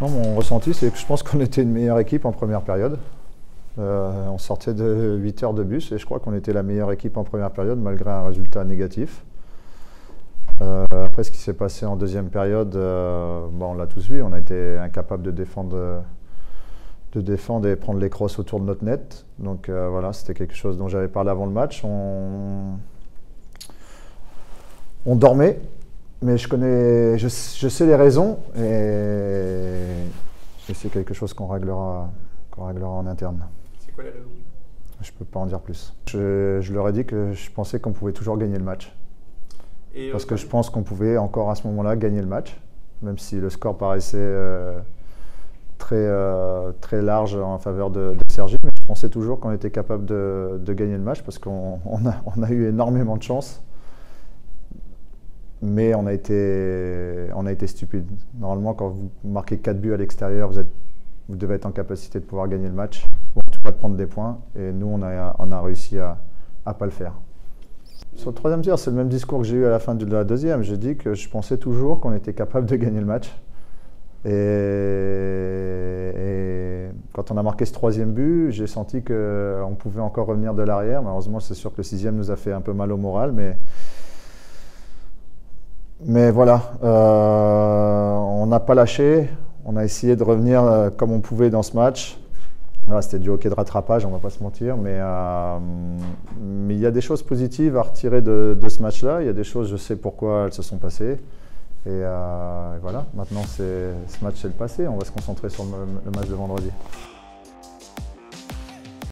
mon ressenti, c'est que je pense qu'on était une meilleure équipe en première période. Euh, on sortait de 8 heures de bus et je crois qu'on était la meilleure équipe en première période malgré un résultat négatif. Euh, après ce qui s'est passé en deuxième période, euh, bon, on l'a tous vu, on a été incapable de défendre, de défendre et prendre les crosses autour de notre net. Donc voilà, c'était quelque chose dont j'avais parlé avant le match. On dormait, mais je connais, je, sais les raisons et, c'est quelque chose qu'on réglera, qu'on réglera en interne. C'est quoi la raison? Je peux pas en dire plus. Je, leur ai dit que je pensais qu'on pouvait toujours gagner le match. Parce que je pense qu'on pouvait encore à ce moment-là gagner le match, même si le score paraissait euh, très, euh, très large en faveur de, Sergi. Mais je pensais toujours qu'on était capable de, gagner le match parce qu'on a, on a eu énormément de chance mais on a été, on a été stupide. Normalement, quand vous marquez 4 buts à l'extérieur, vous, vous devez être en capacité de pouvoir gagner le match, ou en tout cas de prendre des points, et nous, on a, on a réussi à ne pas le faire. Sur le troisième tir, c'est le même discours que j'ai eu à la fin de la deuxième. J'ai dit que je pensais toujours qu'on était capable de gagner le match. Et, et, quand on a marqué ce troisième but, j'ai senti qu'on pouvait encore revenir de l'arrière. Malheureusement, c'est sûr que le sixième nous a fait un peu mal au moral, mais mais voilà, euh, on n'a pas lâché. On a essayé de revenir euh, comme on pouvait dans ce match. C'était du hockey de rattrapage, on ne va pas se mentir, mais, euh, mais il y a des choses positives à retirer de, ce match-là. Il y a des choses, je sais pourquoi elles se sont passées. Et, voilà, maintenant, ce match, c'est le passé. On va se concentrer sur le match de vendredi.